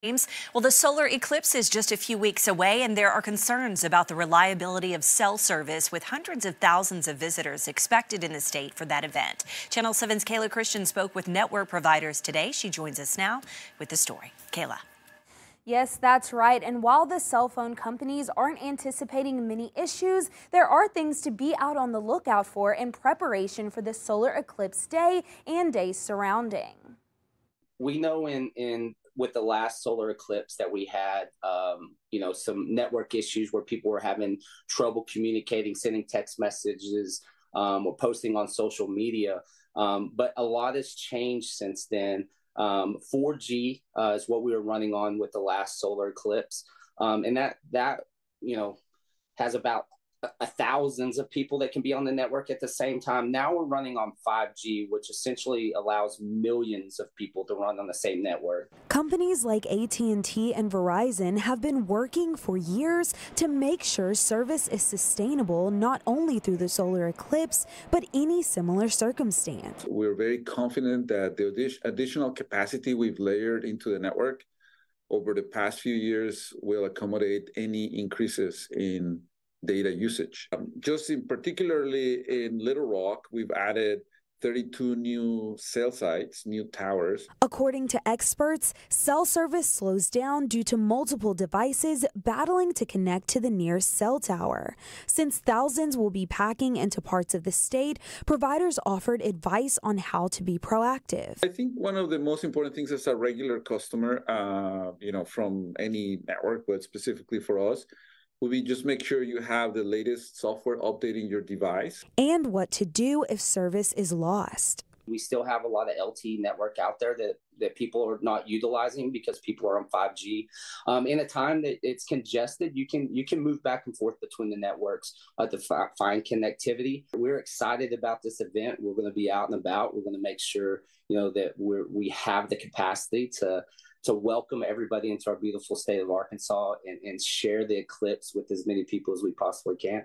Well, the solar eclipse is just a few weeks away, and there are concerns about the reliability of cell service with hundreds of thousands of visitors expected in the state for that event. Channel 7's Kayla Christian spoke with network providers today. She joins us now with the story. Kayla. Yes, that's right. And while the cell phone companies aren't anticipating many issues, there are things to be out on the lookout for in preparation for the solar eclipse day and days surrounding. We know in, in with the last solar eclipse that we had, um, you know, some network issues where people were having trouble communicating, sending text messages, um, or posting on social media. Um, but a lot has changed since then. 4G um, uh, is what we were running on with the last solar eclipse, um, and that that you know has about thousands of people that can be on the network at the same time. Now we're running on 5G, which essentially allows millions of people to run on the same network. Companies like AT&T and Verizon have been working for years to make sure service is sustainable not only through the solar eclipse, but any similar circumstance. We're very confident that the additional capacity we've layered into the network over the past few years will accommodate any increases in data usage. Um, just in particularly in Little Rock, we've added 32 new cell sites, new towers. According to experts, cell service slows down due to multiple devices battling to connect to the nearest cell tower. Since thousands will be packing into parts of the state, providers offered advice on how to be proactive. I think one of the most important things as a regular customer, uh, you know, from any network, but specifically for us, would be just make sure you have the latest software updating your device. And what to do if service is lost. We still have a lot of LTE network out there that, that people are not utilizing because people are on 5G. Um, in a time that it's congested, you can you can move back and forth between the networks uh, to fi- find connectivity. We're excited about this event. We're going to be out and about. We're going to make sure you know that we we have the capacity to to welcome everybody into our beautiful state of Arkansas and, and share the eclipse with as many people as we possibly can.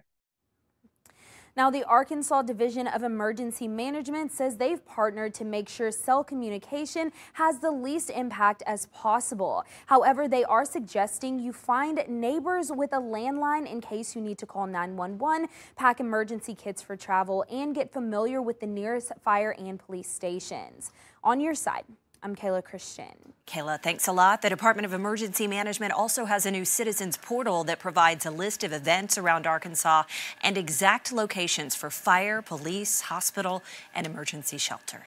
Now, the Arkansas Division of Emergency Management says they've partnered to make sure cell communication has the least impact as possible. However, they are suggesting you find neighbors with a landline in case you need to call 911, pack emergency kits for travel, and get familiar with the nearest fire and police stations. On your side, I'm Kayla Christian. Kayla, thanks a lot. The Department of Emergency Management also has a new citizens portal that provides a list of events around Arkansas and exact locations for fire, police, hospital, and emergency shelter.